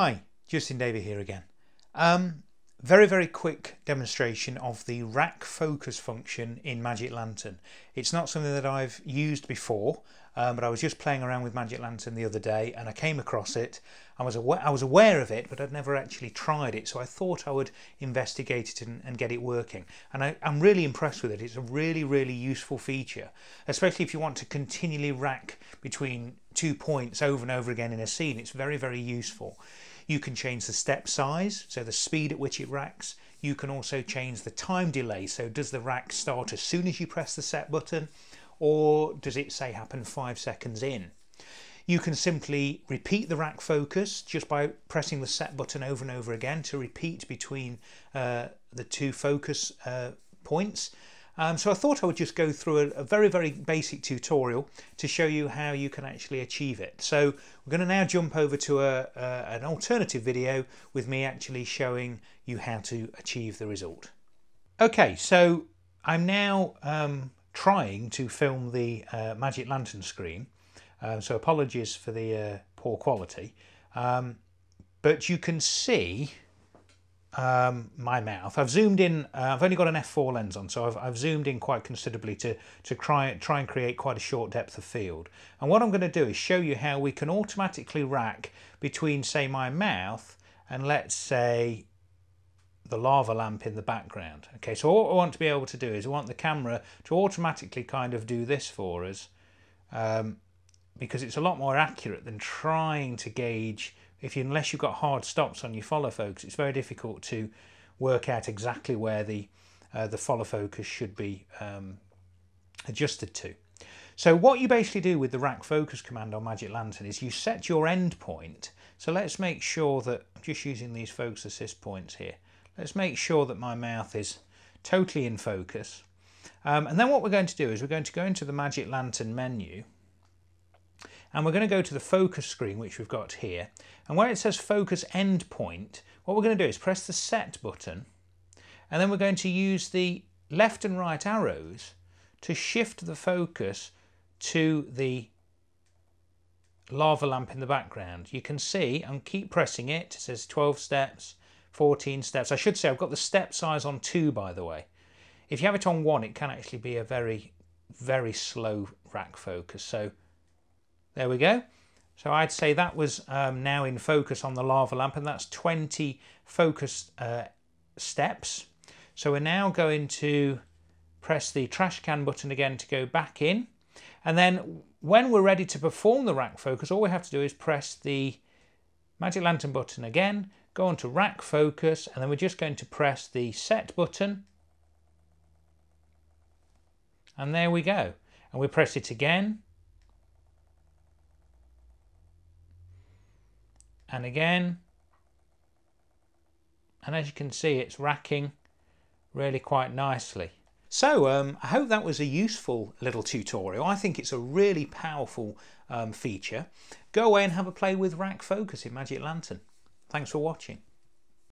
Hi, Justin Davey here again. Um, very, very quick demonstration of the rack focus function in Magic Lantern. It's not something that I've used before, um, but I was just playing around with Magic Lantern the other day and I came across it. I was, aware, I was aware of it, but I'd never actually tried it, so I thought I would investigate it and, and get it working. And I, I'm really impressed with it. It's a really, really useful feature, especially if you want to continually rack between two points over and over again in a scene. It's very, very useful. You can change the step size, so the speed at which it racks. You can also change the time delay, so does the rack start as soon as you press the set button or does it say happen five seconds in? You can simply repeat the rack focus just by pressing the set button over and over again to repeat between uh, the two focus uh, points. Um, so I thought I would just go through a, a, very, very basic tutorial to show you how you can actually achieve it. So we're going to now jump over to a, a, an alternative video with me actually showing you how to achieve the result. Okay, so I'm now um, trying to film the uh, Magic Lantern screen. Uh, so apologies for the uh, poor quality. Um, but you can see um, my mouth. I've zoomed in, uh, I've only got an f4 lens on, so I've, I've, zoomed in quite considerably to, to try, try and create quite a short depth of field. And what I'm going to do is show you how we can automatically rack between, say, my mouth and let's say the lava lamp in the background. Okay, so what I want to be able to do is I want the camera to automatically kind of do this for us um, because it's a lot more accurate than trying to gauge if you unless you've got hard stops on your follow focus, it's very difficult to work out exactly where the uh, the follow focus should be um, adjusted to. So what you basically do with the rack focus command on Magic Lantern is you set your end point. So let's make sure that I'm just using these focus assist points here. Let's make sure that my mouth is totally in focus. Um, and then what we're going to do is we're going to go into the Magic Lantern menu and we're going to go to the focus screen which we've got here. And where it says focus endpoint what we're going to do is press the set button and then we're going to use the left and right arrows to shift the focus to the lava lamp in the background. You can see and keep pressing it it says 12 steps 14 steps. I should say I've got the step size on 2 by the way. If you have it on 1 it can actually be a very very slow rack focus. So there we go. So I'd say that was um, now in focus on the lava lamp and that's 20 focus uh, steps. So we're now going to press the trash can button again to go back in. And then when we're ready to perform the rack focus, all we have to do is press the magic lantern button again, go on to rack focus, and then we're just going to press the set button. And there we go. And we press it again and again and as you can see it's racking really quite nicely. So um, I hope that was a useful little tutorial. I think it's a really powerful um, feature. Go away and have a play with Rack Focus in Magic Lantern. Thanks for watching.